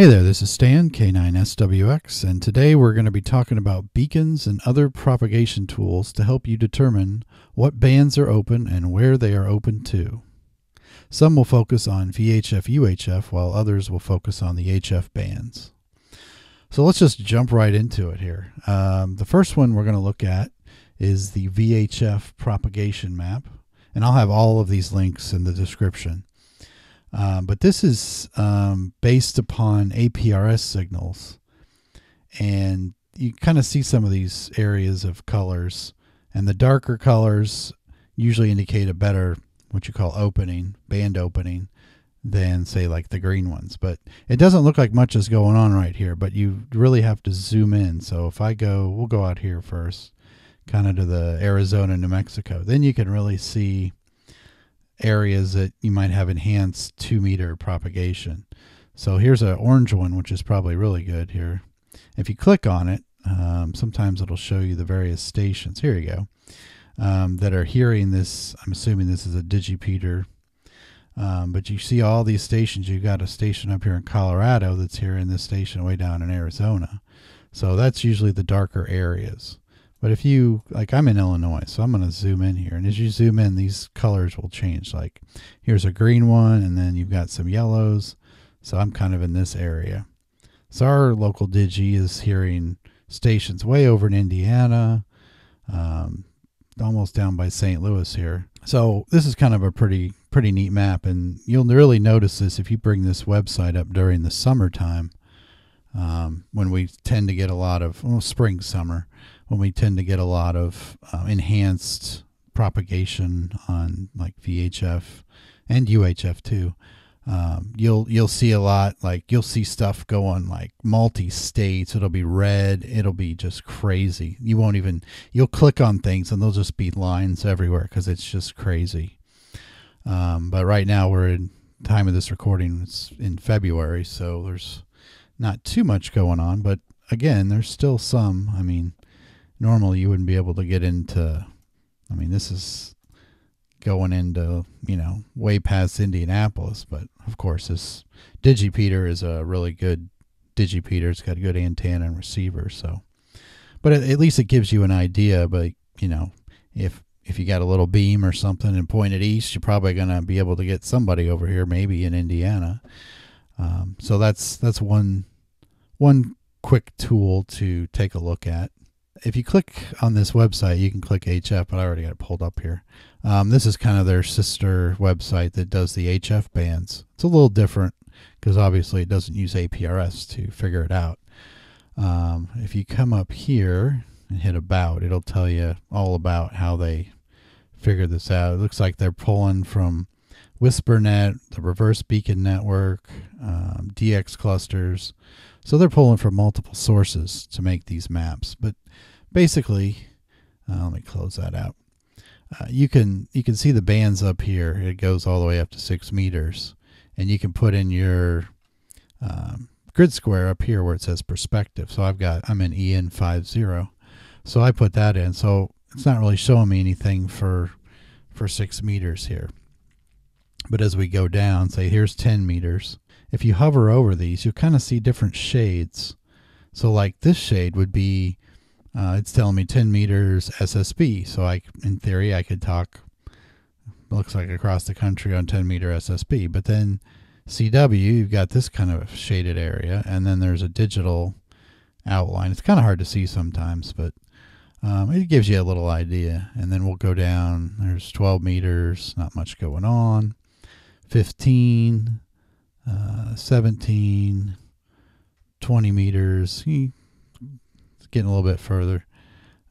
Hey there, this is Stan, K9SWX, and today we're going to be talking about beacons and other propagation tools to help you determine what bands are open and where they are open to. Some will focus on VHF UHF, while others will focus on the HF bands. So let's just jump right into it here. Um, the first one we're going to look at is the VHF propagation map, and I'll have all of these links in the description. Um, but this is um, based upon APRS signals. And you kind of see some of these areas of colors. And the darker colors usually indicate a better, what you call opening, band opening, than, say, like the green ones. But it doesn't look like much is going on right here, but you really have to zoom in. So if I go, we'll go out here first, kind of to the Arizona, New Mexico. Then you can really see areas that you might have enhanced two meter propagation. So here's an orange one, which is probably really good here. If you click on it, um, sometimes it'll show you the various stations. Here you go. Um, that are hearing this. I'm assuming this is a digipeater. Um, but you see all these stations. You've got a station up here in Colorado that's here, hearing this station way down in Arizona. So that's usually the darker areas. But if you, like I'm in Illinois, so I'm going to zoom in here. And as you zoom in, these colors will change. Like here's a green one, and then you've got some yellows. So I'm kind of in this area. So our local Digi is hearing stations way over in Indiana, um, almost down by St. Louis here. So this is kind of a pretty pretty neat map, and you'll really notice this if you bring this website up during the summertime, um, when we tend to get a lot of well, spring summer when we tend to get a lot of uh, enhanced propagation on like VHF and UHF too. Um, you'll you'll see a lot like you'll see stuff go on like multi states. It'll be red. It'll be just crazy. You won't even you'll click on things and there'll just be lines everywhere because it's just crazy. Um, but right now we're in time of this recording. It's in February, so there's not too much going on. But again, there's still some. I mean, normally you wouldn't be able to get into. I mean, this is going into you know way past Indianapolis, but of course this digipeater is a really good digipeater. It's got a good antenna and receiver, so. But at, least it gives you an idea. But you know, if if you got a little beam or something and point it east, you're probably going to be able to get somebody over here, maybe in Indiana. Um, so that's that's one one quick tool to take a look at if you click on this website, you can click HF, but I already got it pulled up here. Um, this is kind of their sister website that does the HF bands. It's a little different because obviously it doesn't use APRS to figure it out. Um, if you come up here and hit About, it'll tell you all about how they figured this out. It looks like they're pulling from WSPRnet, the Reverse Beacon Network, um, DX clusters. So they're pulling from multiple sources to make these maps. But basically, uh, let me close that out. Uh, you can you can see the bands up here. It goes all the way up to six meters, and you can put in your um, grid square up here where it says perspective. So I've got I'm in EN five zero, so I put that in. So it's not really showing me anything for for six meters here. But as we go down, say here's 10 meters. If you hover over these, you'll kind of see different shades. So like this shade would be uh, it's telling me 10 meters SSB. So I, in theory, I could talk, looks like across the country on 10 meter SSB. But then CW, you've got this kind of shaded area, and then there's a digital outline. It's kind of hard to see sometimes, but um, it gives you a little idea. And then we'll go down. There's 12 meters, not much going on. 15, uh, 17, 20 meters it's getting a little bit further.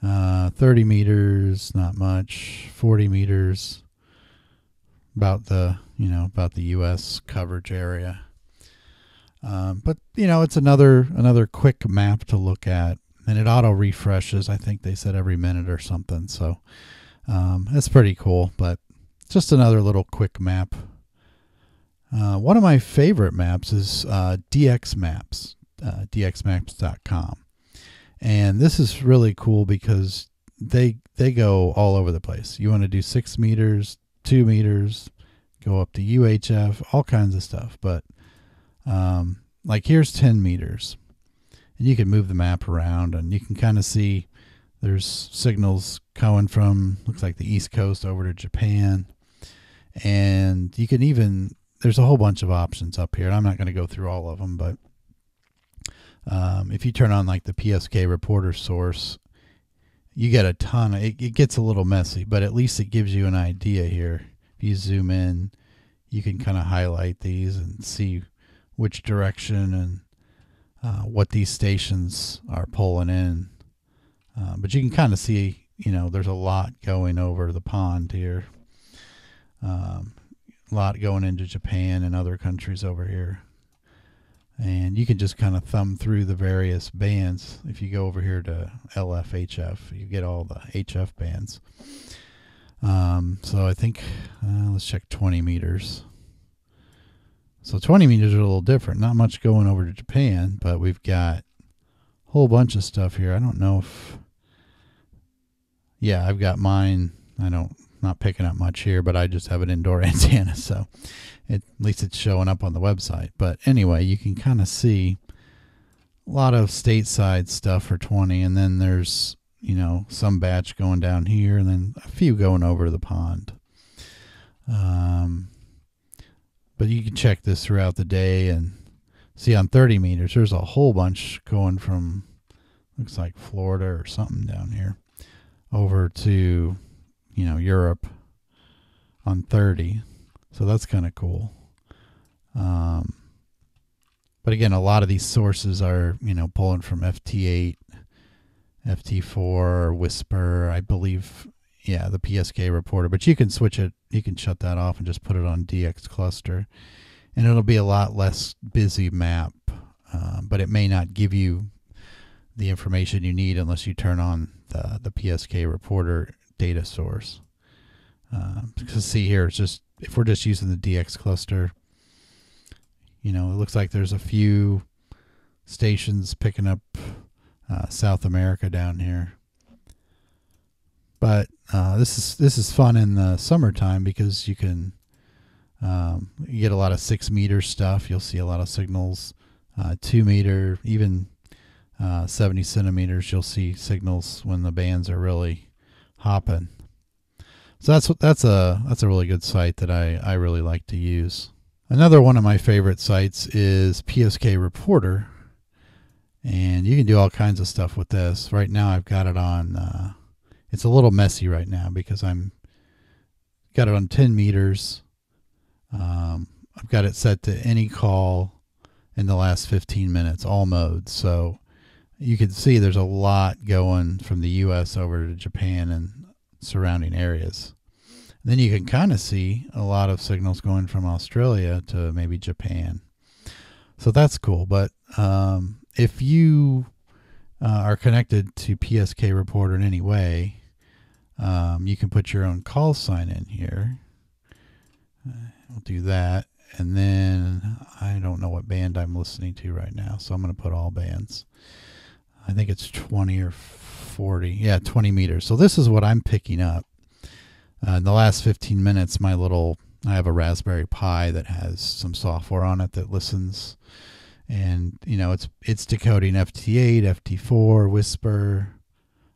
Uh, 30 meters, not much. 40 meters, about the you know about the U.S. coverage area. Um, but you know it's another another quick map to look at, and it auto refreshes. I think they said every minute or something. So um, that's pretty cool. But just another little quick map. Uh, one of my favorite maps is uh, DX Maps, uh, dxmaps.com. And this is really cool because they they go all over the place. You want to do six meters, two meters, go up to UHF, all kinds of stuff. But um, like here's 10 meters. And you can move the map around and you can kind of see there's signals coming from looks like the east coast over to Japan. And you can even there's a whole bunch of options up here. And I'm not going to go through all of them, but um, if you turn on like the PSK reporter source, you get a ton. Of, it, it gets a little messy, but at least it gives you an idea here. If you zoom in, you can kind of highlight these and see which direction and uh, what these stations are pulling in. Uh, but you can kind of see, you know, there's a lot going over the pond here. Um, lot going into Japan and other countries over here. And you can just kind of thumb through the various bands. If you go over here to LFHF, you get all the HF bands. Um, so I think, uh, let's check 20 meters. So 20 meters are a little different. Not much going over to Japan, but we've got a whole bunch of stuff here. I don't know if, yeah, I've got mine. I don't not picking up much here, but I just have an indoor antenna, so it, at least it's showing up on the website. But anyway, you can kind of see a lot of stateside stuff for 20, and then there's you know some batch going down here, and then a few going over the pond. Um, but you can check this throughout the day and see on 30 meters, there's a whole bunch going from looks like Florida or something down here over to you know, Europe on 30. So that's kind of cool. Um, but again, a lot of these sources are, you know, pulling from FT8, FT4, WSPR, I believe, yeah, the PSK reporter. But you can switch it, you can shut that off and just put it on DX cluster. And it'll be a lot less busy map, uh, but it may not give you the information you need unless you turn on the, the PSK reporter data source. Uh, because see here, it's just if we're just using the DX cluster, you know, it looks like there's a few stations picking up uh, South America down here. But uh, this is this is fun in the summertime because you can um, you get a lot of six meter stuff. You'll see a lot of signals, uh, two meter, even uh, 70 centimeters. You'll see signals when the bands are really hopping. So that's that's a that's a really good site that I I really like to use. Another one of my favorite sites is PSK Reporter, and you can do all kinds of stuff with this. Right now, I've got it on. Uh, it's a little messy right now because I'm got it on 10 meters. Um, I've got it set to any call in the last 15 minutes, all modes. So you can see there's a lot going from the U.S. over to Japan and surrounding areas. And then you can kind of see a lot of signals going from Australia to maybe Japan. So that's cool. But um, if you uh, are connected to PSK Reporter in any way, um, you can put your own call sign in here. Uh, we'll do that. And then I don't know what band I'm listening to right now, so I'm going to put all bands. I think it's 20 or 40. Yeah, 20 meters. So this is what I'm picking up. Uh, in the last 15 minutes, my little, I have a Raspberry Pi that has some software on it that listens. And, you know, it's it's decoding FT8, FT4, WSPR.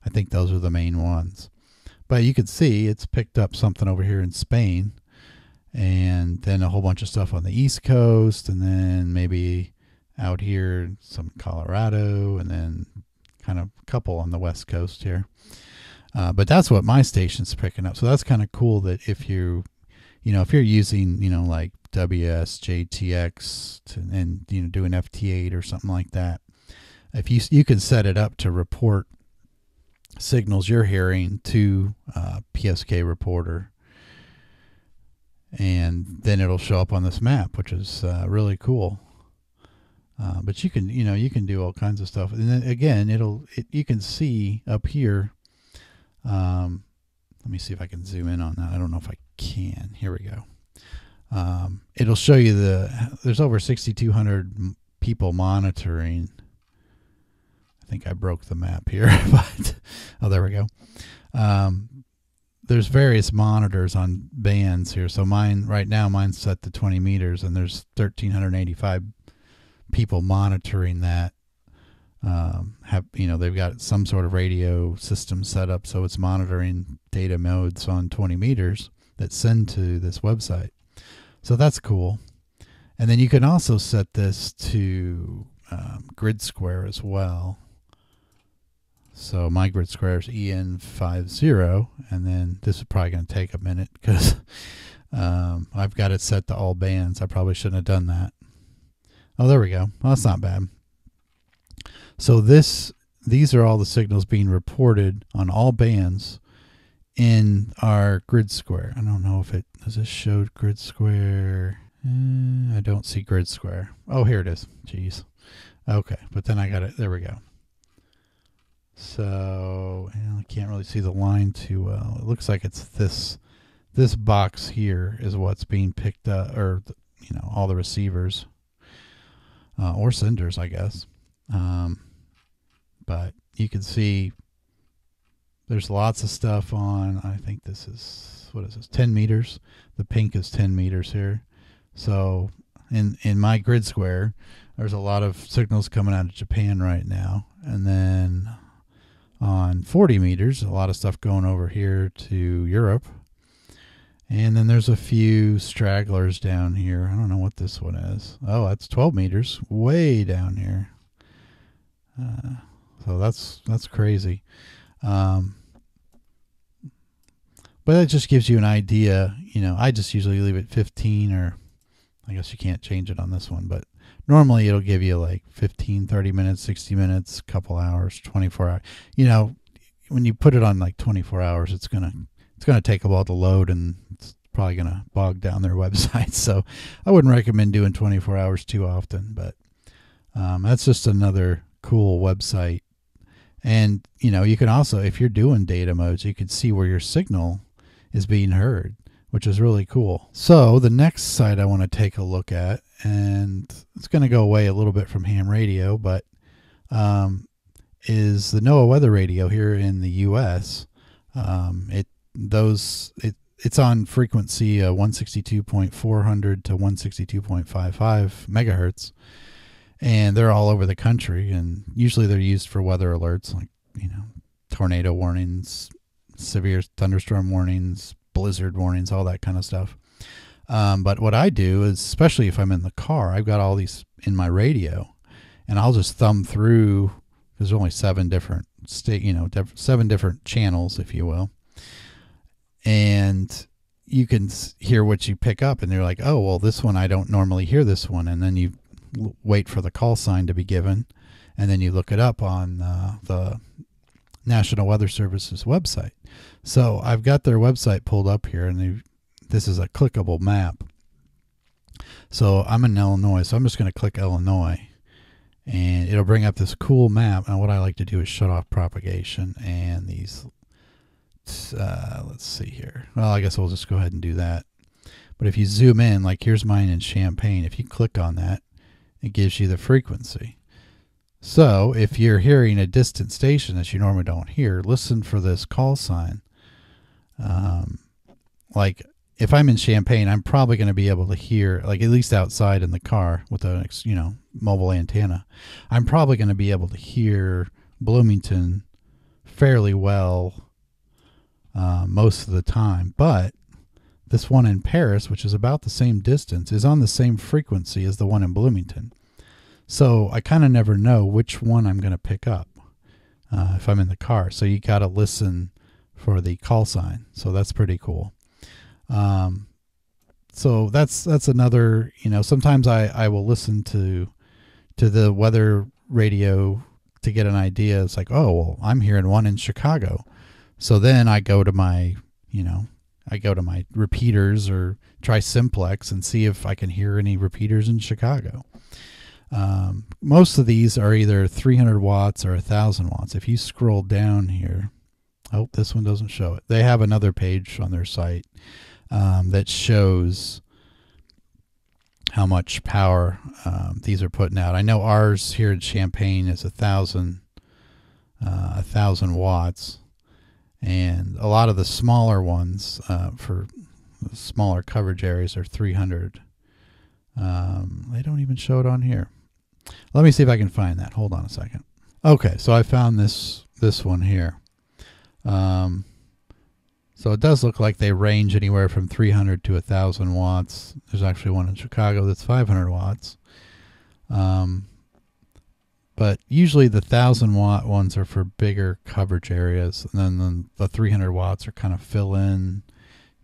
I think those are the main ones. But you can see it's picked up something over here in Spain and then a whole bunch of stuff on the East Coast and then maybe out here, some Colorado, and then kind of a couple on the West Coast here. Uh, but that's what my station's picking up. So that's kind of cool that if you, you know, if you're using, you know, like WSJTX to, and, you know, doing FT8 or something like that, if you, you can set it up to report signals you're hearing to uh, PSK reporter and then it'll show up on this map, which is uh, really cool. Uh, but you can, you know, you can do all kinds of stuff. And then again, it'll, it, you can see up here. Um, let me see if I can zoom in on that. I don't know if I can. Here we go. Um, it'll show you the, there's over 6,200 people monitoring. I think I broke the map here, but, oh, there we go. Um, there's various monitors on bands here. So mine right now, mine's set to 20 meters and there's 1,385 people monitoring that um, have you know they've got some sort of radio system set up so it's monitoring data modes on 20 meters that send to this website. So that's cool. And then you can also set this to um, grid square as well. So my grid square is EN50, and then this is probably going to take a minute because um, I've got it set to all bands. I probably shouldn't have done that. Oh, there we go. Well, that's not bad. So this these are all the signals being reported on all bands in our grid square. I don't know if it does this show grid square. Uh, I don't see grid square. Oh, here it is. Jeez. Okay, but then I got it. There we go. So I can't really see the line too well. It looks like it's this this box here is what's being picked up, or you know, all the receivers uh, or senders, I guess. Um, but you can see there's lots of stuff on. I think this is what is this? 10 meters. The pink is 10 meters here. So in in my grid square, there's a lot of signals coming out of Japan right now, and then on 40 meters, a lot of stuff going over here to Europe. And then there's a few stragglers down here. I don't know what this one is. Oh, that's 12 meters, way down here. Uh, so that's that's crazy. Um, but that just gives you an idea. You know, I just usually leave it 15 or I guess you can't change it on this one, but normally it'll give you like 15, 30 minutes, 60 minutes, couple hours, 24 hours. You know, when you put it on like 24 hours, it's going to it's going to take a while to load and it's probably going to bog down their website. So I wouldn't recommend doing 24 hours too often, but um, that's just another cool website. And, you know, you can also, if you're doing data modes, you can see where your signal is being heard, which is really cool. So the next site I want to take a look at, and it's going to go away a little bit from ham radio, but um, is the NOAA weather radio here in the U.S. Um, it those it it's on frequency uh, 162.400 to 162.55 megahertz, and they're all over the country. And usually they're used for weather alerts, like you know, tornado warnings, severe thunderstorm warnings, blizzard warnings, all that kind of stuff. Um, but what I do is, especially if I'm in the car, I've got all these in my radio, and I'll just thumb through. There's only seven different state, you know, seven different channels, if you will, and you can hear what you pick up, and they're like, oh, well, this one I don't normally hear this one, and then you wait for the call sign to be given, and then you look it up on uh, the National Weather Service's website. So I've got their website pulled up here, and this is a clickable map. So I'm in Illinois, so I'm just going to click Illinois, and it'll bring up this cool map. And what I like to do is shut off propagation and these. Uh, let's see here. Well, I guess we'll just go ahead and do that. But if you zoom in, like here's mine in Champaign, if you click on that, it gives you the frequency. So if you're hearing a distant station that you normally don't hear, listen for this call sign. Um, like if I'm in Champaign, I'm probably going to be able to hear, like at least outside in the car with a you know mobile antenna, I'm probably going to be able to hear Bloomington fairly well uh, most of the time. But this one in Paris, which is about the same distance, is on the same frequency as the one in Bloomington. So I kind of never know which one I'm going to pick up uh, if I'm in the car. So you got to listen for the call sign. So that's pretty cool. Um, so that's that's another. You know, sometimes I I will listen to to the weather radio to get an idea. It's like, oh well, I'm hearing one in Chicago. So then I go to my you know I go to my repeaters or try simplex and see if I can hear any repeaters in Chicago. Um, most of these are either 300 watts or 1000 watts. If you scroll down here, oh, this one doesn't show it. They have another page on their site um, that shows how much power um, these are putting out. I know ours here in Champaign is a thousand, uh, a thousand watts, and a lot of the smaller ones uh, for smaller coverage areas are 300. Um, they don't even show it on here. Let me see if I can find that. Hold on a second. Okay, so I found this this one here. Um, so it does look like they range anywhere from 300 to 1,000 watts. There's actually one in Chicago that's 500 watts. Um, but usually the 1,000 watt ones are for bigger coverage areas, and then the, the 300 watts are kind of fill in,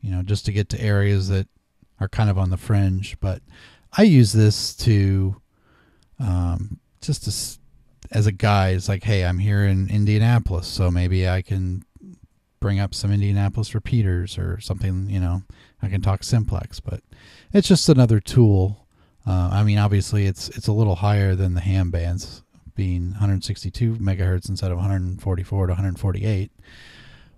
you know, just to get to areas that are kind of on the fringe. But I use this to um, just to, as a guide. It's like, hey, I'm here in Indianapolis, so maybe I can bring up some Indianapolis repeaters or something, you know, I can talk simplex, but it's just another tool. Uh, I mean, obviously it's, it's a little higher than the ham bands being 162 megahertz instead of 144 to 148,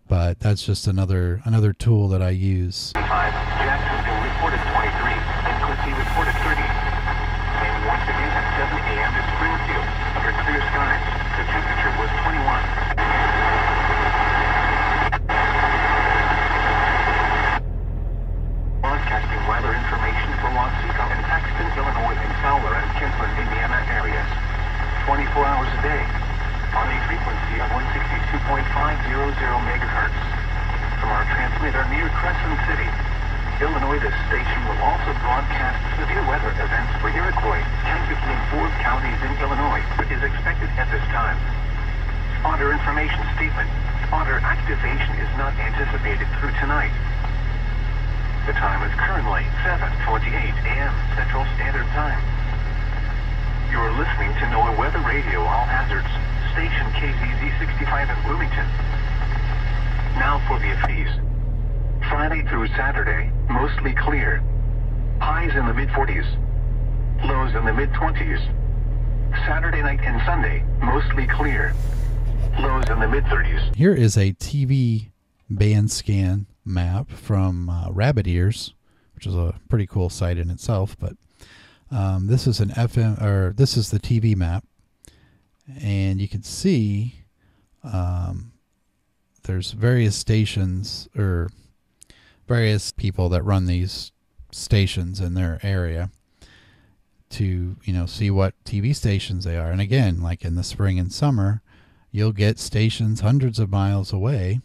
but that's just another, another tool that I use. Jacksonville reported 23 and Quincy reported 30. And once again at 7 a.m. in Springfield, under clear skies, the temperature was 21. Broadcasting weather information for Watseka and Illinois, and Fowler and Indiana. 24 hours a day on a frequency of 162.500 megahertz. From our transmitter near Crescent City, Illinois, this station will also broadcast severe weather events for Iroquois, and Forbes counties in Illinois, which is expected at this time. Spotter information statement. Spotter activation is not anticipated through tonight. The time is currently 7.28 a.m. Central Standard Time. You're listening to NOAA Weather Radio All Hazards, station KZZ 65 in Bloomington. Now for the fees. Friday through Saturday, mostly clear. Highs in the mid-40s. Lows in the mid-20s. Saturday night and Sunday, mostly clear. Lows in the mid-30s. Here is a TV band scan map from uh, Rabbit Ears, which is a pretty cool site in itself. But um, this is an FM, or this is the TV map, and you can see um, there's various stations or various people that run these stations in their area to you know see what TV stations they are. And again, like in the spring and summer, you'll get stations hundreds of miles away.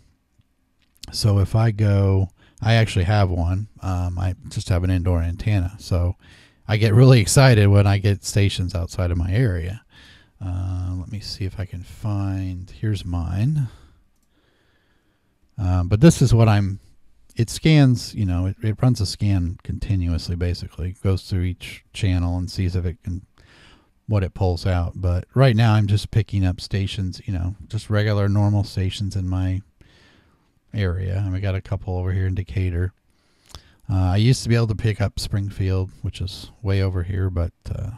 So if I go, I actually have one. Um, I just have an indoor antenna, so I get really excited when I get stations outside of my area. Uh, let me see if I can find. Here's mine. Um, but this is what I'm. It scans, you know, it, it runs a scan continuously. Basically, it goes through each channel and sees if it can what it pulls out. But right now, I'm just picking up stations, you know, just regular normal stations in my area. And we got a couple over here in Decatur. Uh, I used to be able to pick up Springfield, which is way over here, but uh,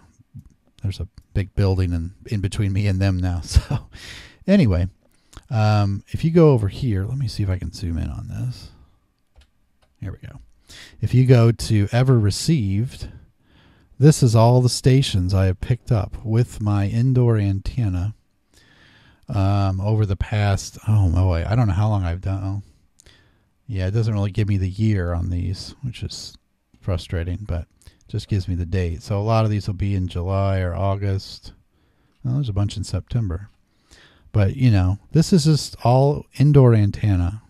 there's a big building in, in between me and them now. So, anyway, um, if you go over here, let me see if I can zoom in on this. Here we go. If you go to ever received, this is all the stations I have picked up with my indoor antenna um, over the past, oh boy, I don't know how long I've done. Yeah, it doesn't really give me the year on these, which is frustrating, but just gives me the date. So a lot of these will be in July or August. Well, there's a bunch in September. But, you know, this is just all indoor antenna.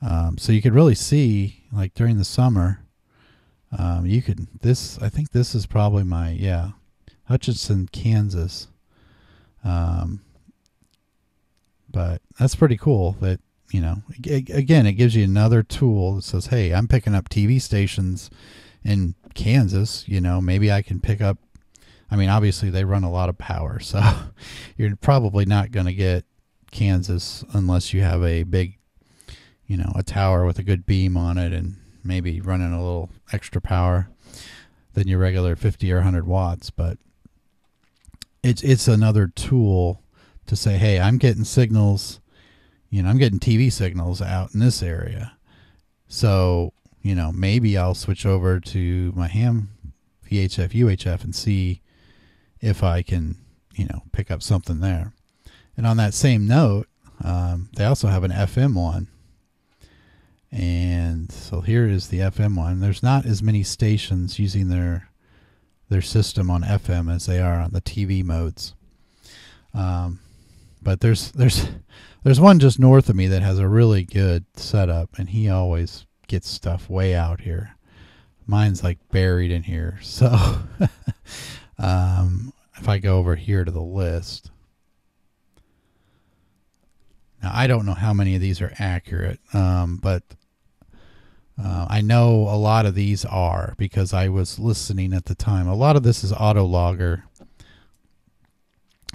Um, so you could really see, like during the summer, um, you could, this, I think this is probably my, yeah, Hutchinson, Kansas. Um, but that's pretty cool that, you know, again, it gives you another tool that says, hey, I'm picking up TV stations in Kansas. You know, maybe I can pick up I mean, obviously they run a lot of power, so you're probably not going to get Kansas unless you have a big, you know, a tower with a good beam on it and maybe running a little extra power than your regular 50 or 100 watts. But it's it's another tool to say, hey, I'm getting signals, you know, I'm getting TV signals out in this area, so you know maybe I'll switch over to my ham VHF UHF and see if I can, you know, pick up something there. And on that same note, um, they also have an FM one. And so here is the FM one. There's not as many stations using their their system on FM as they are on the TV modes. Um, but there's there's there's one just north of me that has a really good setup, and he always gets stuff way out here. Mine's like buried in here, so um, if I go over here to the list. Now I don't know how many of these are accurate, um, but uh, I know a lot of these are because I was listening at the time. A lot of this is autologger.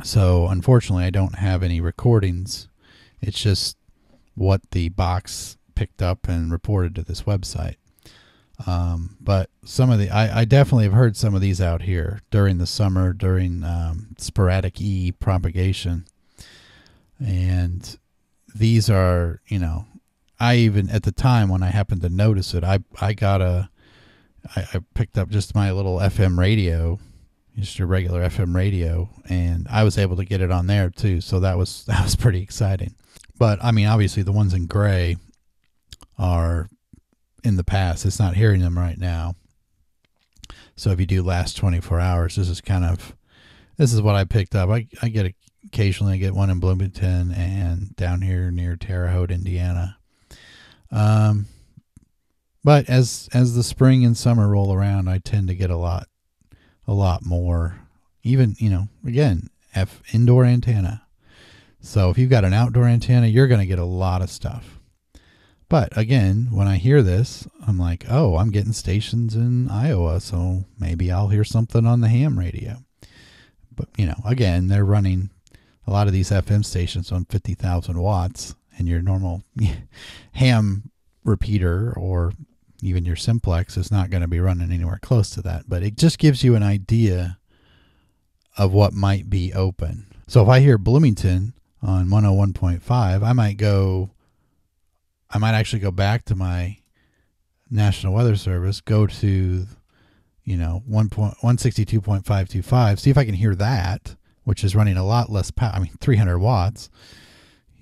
So unfortunately, I don't have any recordings. It's just what the box picked up and reported to this website. Um, but some of the, I, I, definitely have heard some of these out here during the summer, during um, sporadic E propagation. And these are, you know, I even at the time when I happened to notice it, I I got a I, I picked up just my little FM radio, just a regular FM radio, and I was able to get it on there too. So that was that was pretty exciting. But I mean, obviously the ones in gray are in the past. It's not hearing them right now. So if you do last 24 hours, this is kind of this is what I picked up. I I get occasionally I get one in Bloomington and down here near Terre Haute, Indiana. Um, but as as the spring and summer roll around, I tend to get a lot, a lot more. Even you know, again, f indoor antenna. So if you've got an outdoor antenna, you're going to get a lot of stuff. But again, when I hear this, I'm like, oh, I'm getting stations in Iowa, so maybe I'll hear something on the ham radio. But you know, again, they're running a lot of these FM stations on 50,000 watts, and your normal ham repeater or even your simplex is not going to be running anywhere close to that. But it just gives you an idea of what might be open. So if I hear Bloomington on 101.5, I might go, I might actually go back to my National Weather Service, go to, you know, 1. 162.525, see if I can hear that, which is running a lot less power. I mean, 300 watts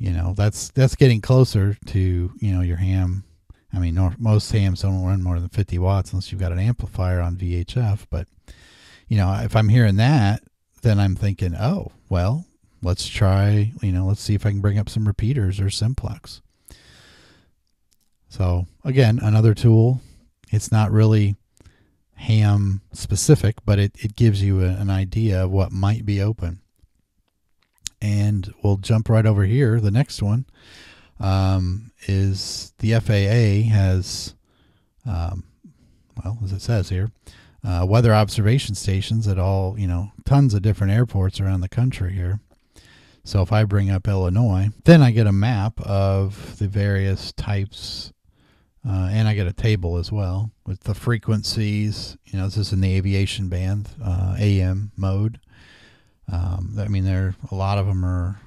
you know that's that's getting closer to you know your ham i mean most hams don't run more than 50 watts unless you've got an amplifier on vhf but you know if i'm hearing that then i'm thinking oh well let's try you know let's see if i can bring up some repeaters or simplex so again another tool it's not really ham specific but it, it gives you a, an idea of what might be open and we'll jump right over here. The next one um, is the FAA has, um, well, as it says here, uh, weather observation stations at all, you know, tons of different airports around the country here. So if I bring up Illinois, then I get a map of the various types, uh, and I get a table as well with the frequencies. You know, this is in the aviation band, uh, AM mode. Um, I mean, there a lot of them are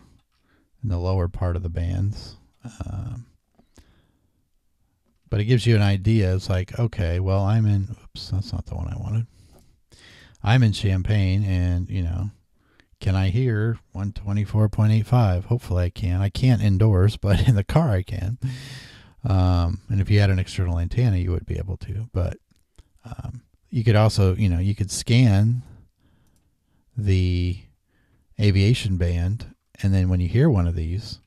in the lower part of the bands, um, but it gives you an idea. It's like, okay, well, I'm in. Oops, that's not the one I wanted. I'm in Champaign, and you know, can I hear 124.85? Hopefully, I can. I can't indoors, but in the car, I can. Um, and if you had an external antenna, you would be able to. But um, you could also, you know, you could scan the aviation band, and then when you hear one of these,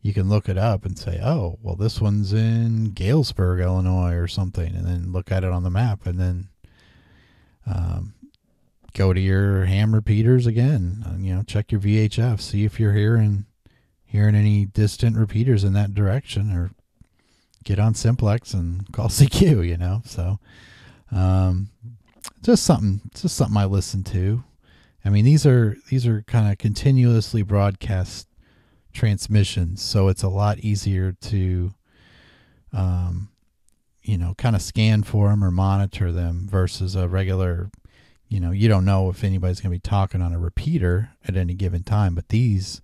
you can look it up and say, "Oh, well, this one's in Galesburg, Illinois, or something," and then look at it on the map, and then um, go to your ham repeaters again. And, you know, check your VHF, see if you're hearing hearing any distant repeaters in that direction, or get on simplex and call CQ. You know, so um, just something, just something I listen to. I mean, these are these are kind of continuously broadcast transmissions, so it's a lot easier to, um, you know, kind of scan for them or monitor them versus a regular. You know, you don't know if anybody's going to be talking on a repeater at any given time, but these,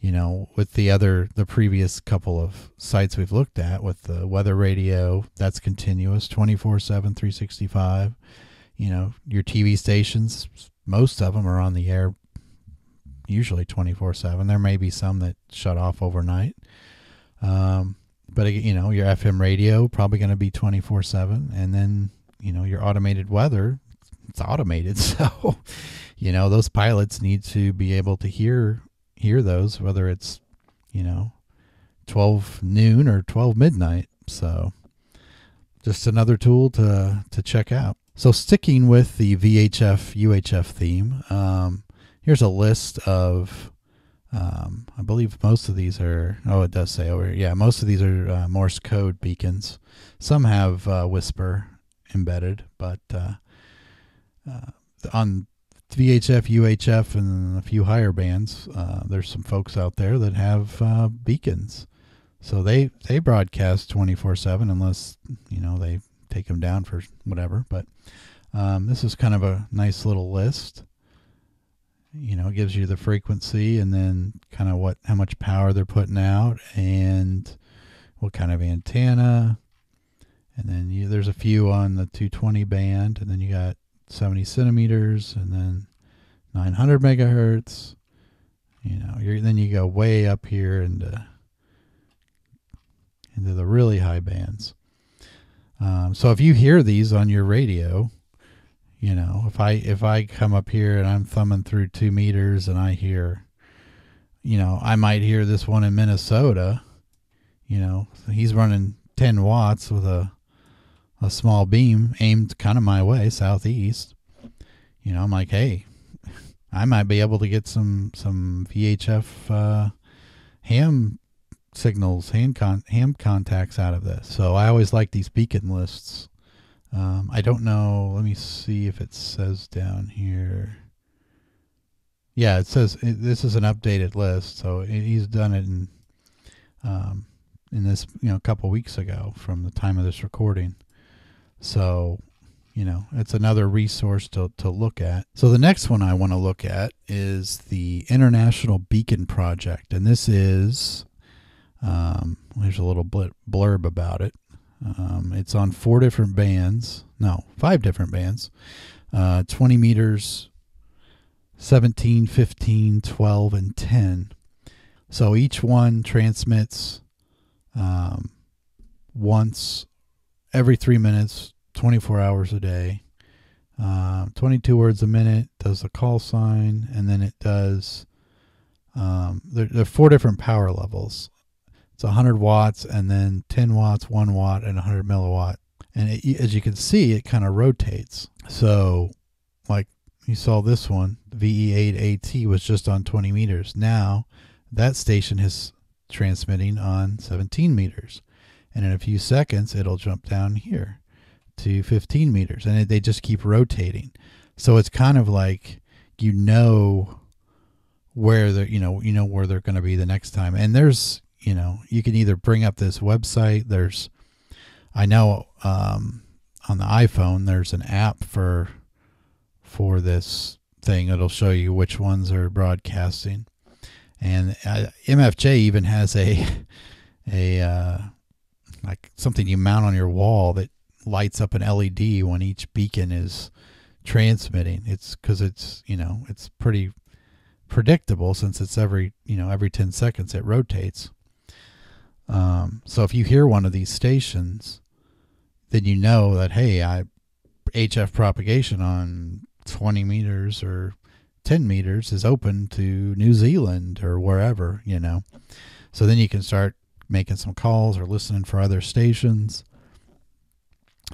you know, with the other the previous couple of sites we've looked at with the weather radio, that's continuous 24/7 365. You know, your TV stations most of them are on the air usually 24 7 there may be some that shut off overnight. Um, but you know your fm radio probably going to be 24 7 and then you know your automated weather it's automated. So, you know, those pilots need to be able to hear hear those, whether it's, you know, 12 noon or 12 midnight. So, just another tool to to check out. So, sticking with the VHF UHF theme, um, here's a list of. Um, I believe most of these are. Oh, it does say over. Here. Yeah, most of these are uh, Morse code beacons. Some have uh, WSPR embedded, but uh, on VHF, UHF, and a few higher bands, uh, there's some folks out there that have uh, beacons. So they they broadcast 24/7 unless you know they take them down for whatever. But um, this is kind of a nice little list. You know, it gives you the frequency and then kind of what how much power they're putting out and what kind of antenna. And then you, there's a few on the 220 band, and then you got 70 centimeters, and then 900 megahertz. You know, you're, then you go way up here into into the really high bands. Um, so if you hear these on your radio, you know, if I if I come up here and I'm thumbing through two meters and I hear, you know, I might hear this one in Minnesota. You know, he's running 10 watts with a a small beam aimed kind of my way, southeast. You know, I'm like, hey, I might be able to get some some VHF uh, ham signals, hand con- ham contacts out of this. So I always like these beacon lists. Um, I don't know. Let me see if it says down here. Yeah, it says it, this is an updated list. So it, he's done it in um, in this you know a couple weeks ago from the time of this recording. So, you know, it's another resource to, to look at. So, the next one I want to look at is the International Beacon Project. And this is, um, there's a little blurb about it. Um, it's on four different bands, no, five different bands, uh, 20 meters, 17, 15, 12, and 10. So each one transmits um, once every three minutes, 24 hours a day. Uh, 22 words a minute does the call sign, and then it does. Um, there, there, are four different power levels. It's 100 watts, and then 10 watts, 1 watt, and 100 milliwatt. And it, as you can see, it kind of rotates. So, like you saw this one, VE8AT was just on 20 meters. Now, that station is transmitting on 17 meters and in a few seconds it'll jump down here to 15 meters. And it, they just keep rotating. So it's kind of like you know where they're you know you know where they're going to be the next time. And there's you know you can either bring up this website. There's i know um, on the iphone there's an app for for this thing. It'll show you which ones are broadcasting. And uh, mfj even has a a uh, like something you mount on your wall that lights up an LED when each beacon is transmitting. It's because it's you know it's pretty predictable since it's every you know every 10 seconds it rotates. Um, so if you hear one of these stations, then you know that hey, I HF propagation on 20 meters or 10 meters is open to New Zealand or wherever, you know. So then you can start making some calls or listening for other stations.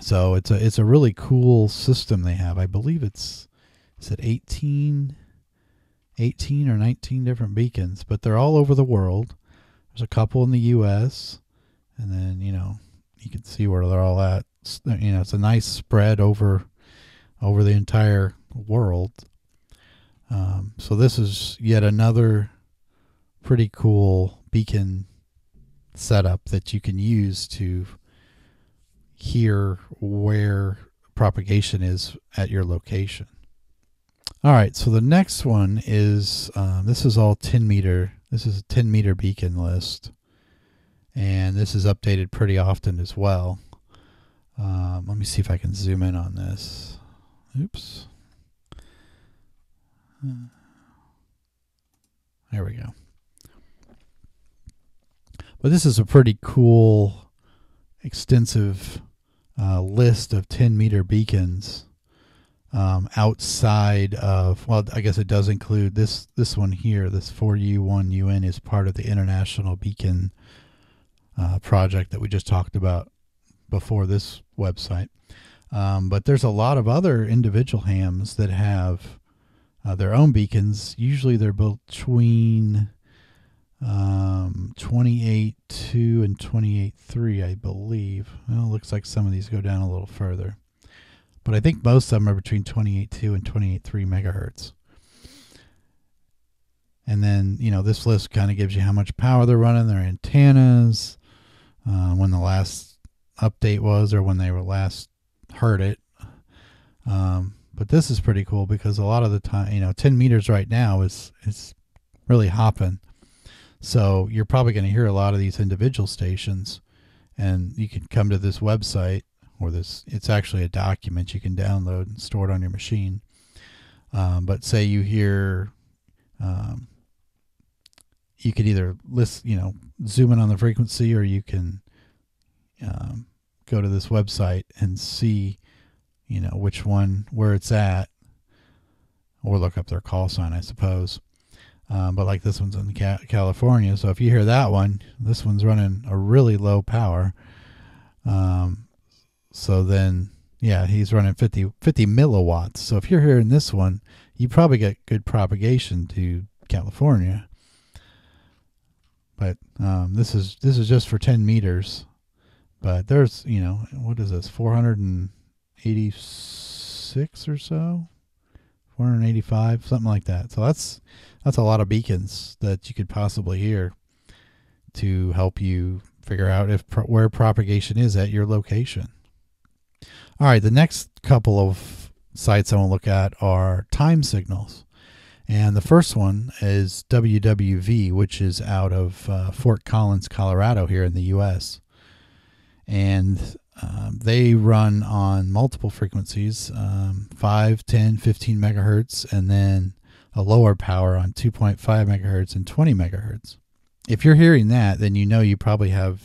So it's a it's a really cool system they have. I believe it's is it 18 18 or 19 different beacons, but they're all over the world. There's a couple in the US and then, you know, you can see where they're all at. You know, it's a nice spread over over the entire world. Um, so this is yet another pretty cool beacon setup that you can use to hear where propagation is at your location. All right, so the next one is uh, this is all 10 meter. This is a 10 meter beacon list, and this is updated pretty often as well. Um, let me see if I can zoom in on this. Oops. There we go. But this is a pretty cool, extensive uh, list of 10 meter beacons. um, outside of well i guess it does include this this one here this 4u1un is part of the international beacon uh, project that we just talked about before this website um, but there's a lot of other individual hams that have uh, their own beacons usually they're between um, 28 2 and 28 3, i believe well it looks like some of these go down a little further but I think most of them are between 28 2 and 28 3 megahertz. And then, you know, this list kind of gives you how much power they're running, their antennas, uh, when the last update was, or when they were last heard it. Um, but this is pretty cool because a lot of the time, you know, 10 meters right now is is really hopping. So you're probably going to hear a lot of these individual stations, and you can come to this website or this it's actually a document you can download and store it on your machine. Um, but say you hear um, you could either list you know zoom in on the frequency or you can um, go to this website and see you know which one where it's at or look up their call sign i suppose um, but like this one's in California, so if you hear that one, this one's running a really low power. Um, so then, yeah, he's running 50, 50 milliwatts. So if you're hearing this one, you probably get good propagation to California. But um, this is this is just for 10 meters. But there's, you know, what is this? 486 or so? 485, something like that. So that's that's a lot of beacons that you could possibly hear to help you figure out if where propagation is at your location. All right, the next couple of sites I want to look at are time signals. And the first one is WWV, which is out of uh, Fort Collins, Colorado, here in the U.S. And um, they run on multiple frequencies um, 5, 10, 15 megahertz, and then a lower power on 2.5 megahertz and 20 megahertz. If you're hearing that, then you know you probably have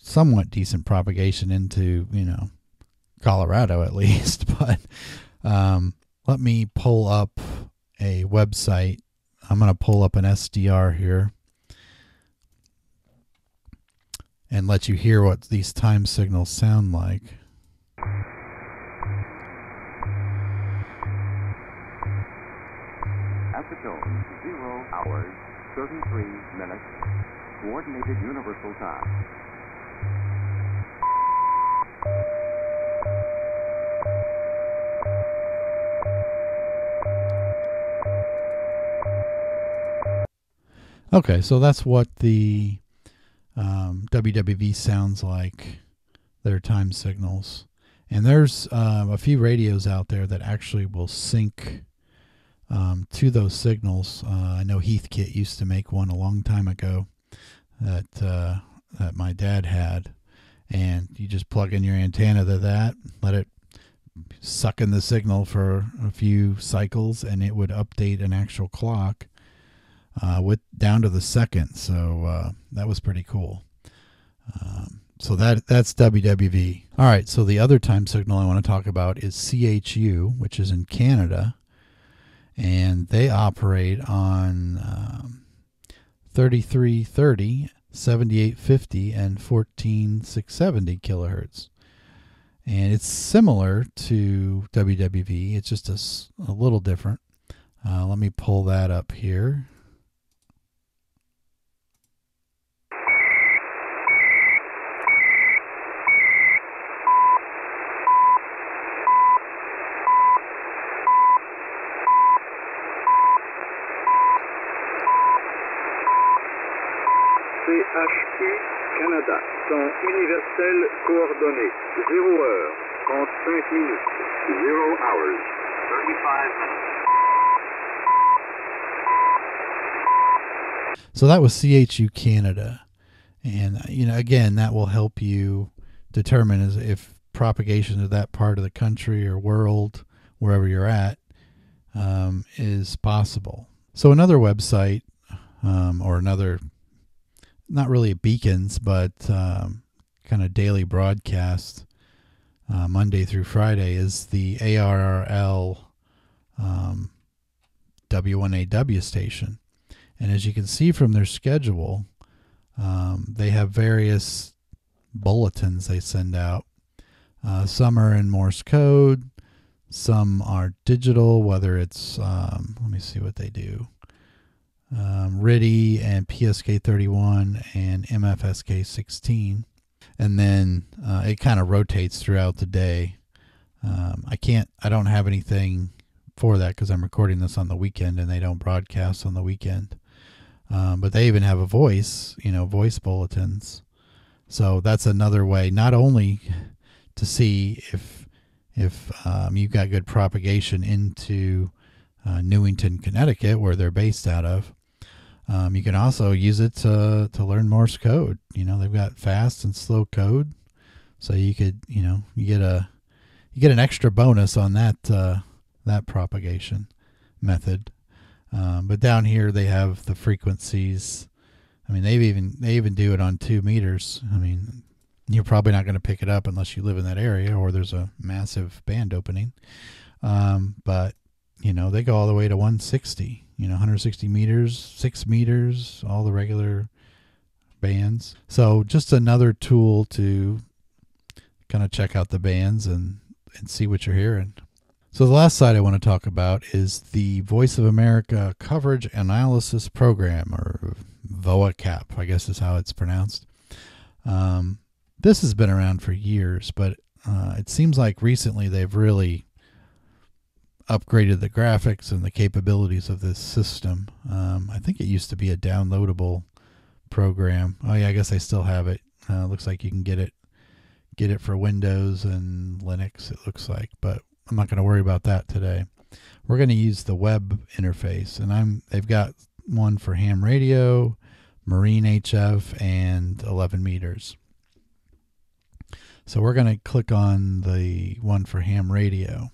somewhat decent propagation into, you know, Colorado at least. But um, let me pull up a website. I'm going to pull up an SDR here and let you hear what these time signals sound like. The tone, 0 hours, 33 minutes, Coordinated Universal Time. Okay, so that's what the um, WWV sounds like, their time signals. And there's um, a few radios out there that actually will sync um, to those signals. Uh, I know Heathkit used to make one a long time ago that uh, that my dad had, and you just plug in your antenna to that, let it suck in the signal for a few cycles, and it would update an actual clock uh, with down to the second. So uh, that was pretty cool. Um, so that that's WWV. All right. So the other time signal I want to talk about is CHU, which is in Canada, and they operate on um, 3330, 7850, and 14670 kilohertz. And it's similar to WWV. It's just a, a little different. Uh, let me pull that up here. Temps universel coordonné, 0 heure, 35 minutes, 0 hours, 35 minutes. So that was CHU Canada. And, you know, again, that will help you determine as if propagation to that part of the country or world, wherever you're at, um, is possible. So another website um, or another not really beacons, but um, kind of daily broadcast uh, Monday through Friday, is the ARRL um, W1AW station. And as you can see from their schedule, um, they have various bulletins they send out. Uh, some are in Morse code, some are digital, whether it's, um, let me see what they do um, RTTY and PSK31 and MFSK16. And then uh, it kind of rotates throughout the day. Um, I can't, I don't have anything for that because I'm recording this on the weekend and they don't broadcast on the weekend. Um, but they even have a voice, you know, voice bulletins. So that's another way, not only to see if if um, you've got good propagation into uh, Newington, Connecticut, where they're based out of. Um, you can also use it to to learn Morse code. You know, they've got fast and slow code, so you could, you know, you get a you get an extra bonus on that uh, that propagation method. Um, but down here they have the frequencies. I mean, they've even they even do it on two meters. I mean, you're probably not going to pick it up unless you live in that area or there's a massive band opening. Um, but you know, they go all the way to 160. You know, 160 meters, six meters, all the regular bands. So just another tool to kind of check out the bands and and see what you're hearing. So the last site I want to talk about is the Voice of America Coverage Analysis Program, or VOACAP, I guess is how it's pronounced. Um, this has been around for years, but uh, it seems like recently they've really upgraded the graphics and the capabilities of this system. Um, I think it used to be a downloadable program. Oh yeah, I guess I still have it. Uh, looks like you can get it get it for Windows and Linux. It looks like, but I'm not going to worry about that today. We're going to use the web interface, and I'm they've got one for ham radio, marine HF, and 11 meters. So we're going to click on the one for ham radio.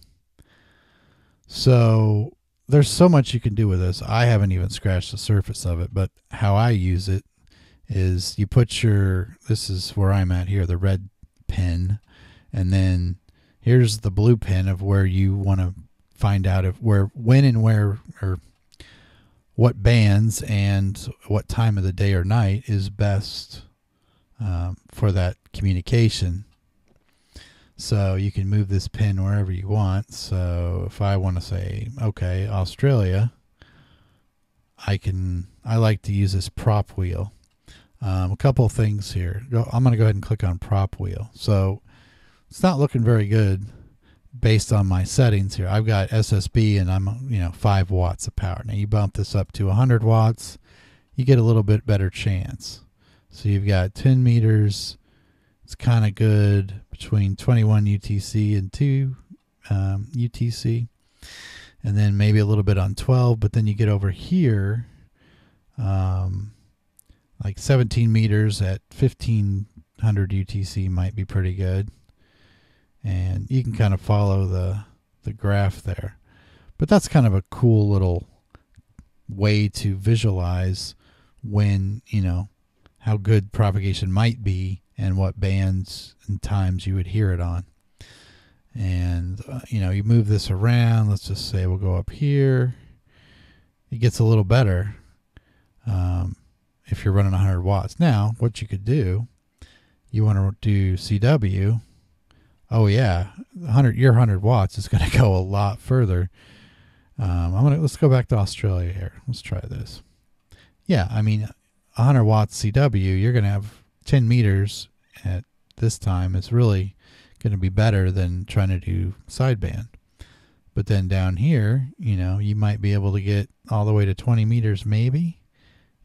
So there's so much you can do with this. I haven't even scratched the surface of it, but how I use it is you put your this is where I'm at here, the red pin, and then here's the blue pin of where you want to find out if where when and where or what bands and what time of the day or night is best um, for that communication. So you can move this pin wherever you want. So if I want to say, okay, Australia, I can, I like to use this prop wheel. Um, a couple things here. I'm going to go ahead and click on prop wheel. So it's not looking very good based on my settings here. I've got SSB and I'm, you know, 5 watts of power. Now you bump this up to 100 watts, you get a little bit better chance. So you've got 10 meters. It's kind of good between 21 UTC and 2 um, UTC. And then maybe a little bit on 12. But then you get over here, um, like 17 meters at 1500 UTC might be pretty good. And you can kind of follow the, the graph there. But that's kind of a cool little way to visualize when, you know, how good propagation might be and what bands and times you would hear it on. And, uh, you know, you move this around. Let's just say we'll go up here. It gets a little better um, if you're running 100 watts. Now, what you could do, you want to do CW. Oh, yeah, 100, your 100 watts is going to go a lot further. Um, I'm gonna let's go back to Australia here. Let's try this. Yeah, I mean, 100 watts CW, you're going to have 10 meters at this time is really going to be better than trying to do sideband. But then down here, you know, you might be able to get all the way to 20 meters, maybe.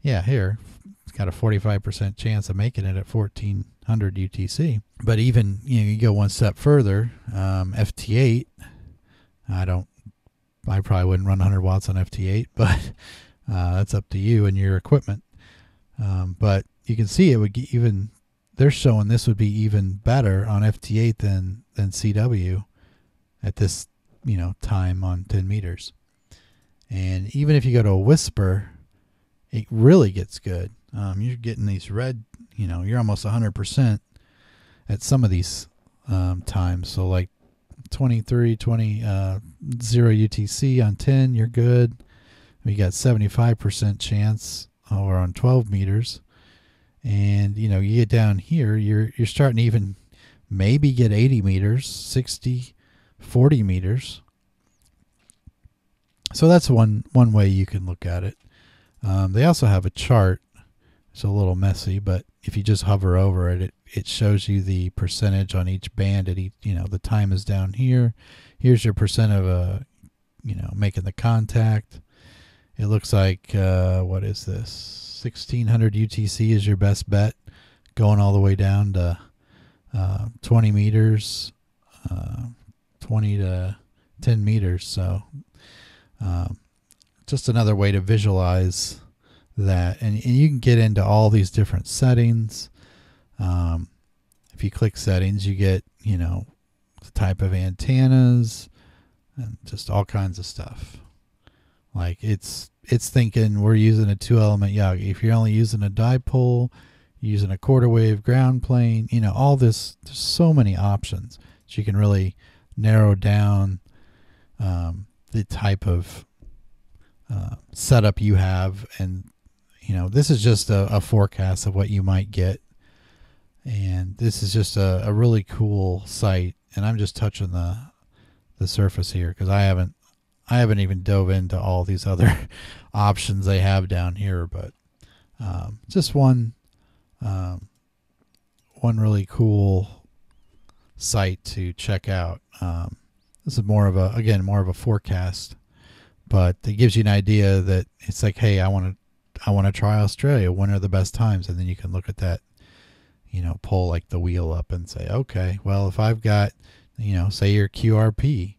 Yeah, here, it's got a 45% chance of making it at 1400 UTC. But even, you know, you go one step further, um, FT8, I don't, I probably wouldn't run 100 watts on FT8, but uh, that's up to you and your equipment. Um, but you can see it would even they're showing this would be even better on FT8 than than CW at this you know time on 10 meters. And even if you go to a WSPR, it really gets good. Um, you're getting these red, you know, you're almost 100% at some of these um, times. So like 23, 20, uh, 0 UTC on 10, you're good. We got 75% chance over on 12 meters. And, you know, you get down here, you're, you're starting to even maybe get 80 meters, 60, 40 meters. So that's one, one way you can look at it. Um, they also have a chart. It's a little messy, but if you just hover over it, it, it shows you the percentage on each band at each, you know, the time is down here. Here's your percent of, uh, you know, making the contact. It looks like, uh, what is this? 1600 UTC is your best bet going all the way down to, uh, 20 meters, uh, 20 to 10 meters. So, um, just another way to visualize that. And, and you can get into all these different settings. Um, if you click settings, you get, you know, the type of antennas and just all kinds of stuff. Like it's it's thinking we're using a two element Yagi. If you're only using a dipole, using a quarter wave ground plane, you know, all this there's so many options. So you can really narrow down um, the type of uh, setup you have and you know this is just a, a, forecast of what you might get and this is just a, a really cool site and i'm just touching the the surface here because i haven't i haven't even dove into all these other options they have down here but um, just one um, one really cool site to check out um, this is more of a again more of a forecast but it gives you an idea that it's like, hey, I want to, I want to try Australia. When are the best times? And then you can look at that, you know, pull like the wheel up and say, okay, well, if I've got, you know, say your QRP,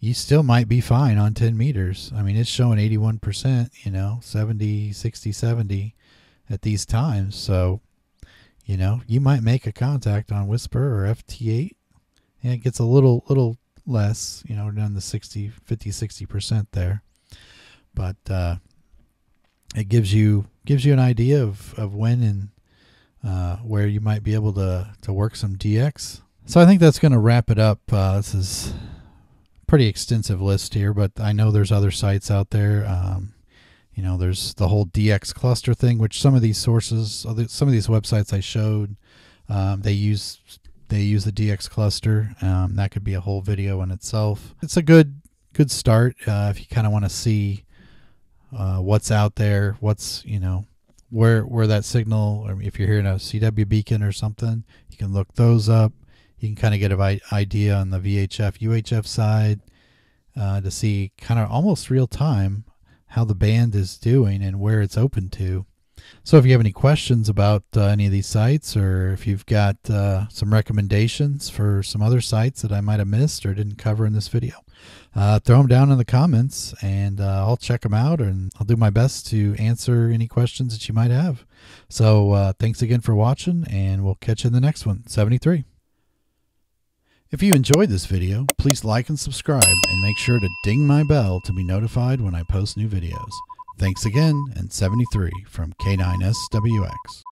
you still might be fine on 10 meters. I mean, it's showing 81%, you know, 70, 60, 70 at these times. So, you know, you might make a contact on WSPR or FT8 and it gets a little, little less, you know, down the 60, 50, 60% there. But uh, it gives you gives you an idea of, of when and uh, where you might be able to, to work some DX. So I think that's going to wrap it up. Uh, this is pretty extensive list here, but I know there's other sites out there. Um, you know, there's the whole DX cluster thing, which some of these sources, some of these websites I showed, um, they use they use the DX cluster. Um, that could be a whole video in itself. It's a good good start uh, if you kind of want to see uh, what's out there, what's you know where where that signal, or if you're hearing a CW beacon or something, you can look those up. You can kind of get an idea on the VHF UHF side uh, to see kind of almost real time how the band is doing and where it's open to. So if you have any questions about uh, any of these sites, or if you've got uh, some recommendations for some other sites that I might have missed or didn't cover in this video, uh, throw them down in the comments and uh, I'll check them out and I'll do my best to answer any questions that you might have. So uh, thanks again for watching and we'll catch you in the next one, 73. If you enjoyed this video, please like and subscribe and make sure to ding my bell to be notified when I post new videos. Thanks again, and 73 from K9SWX.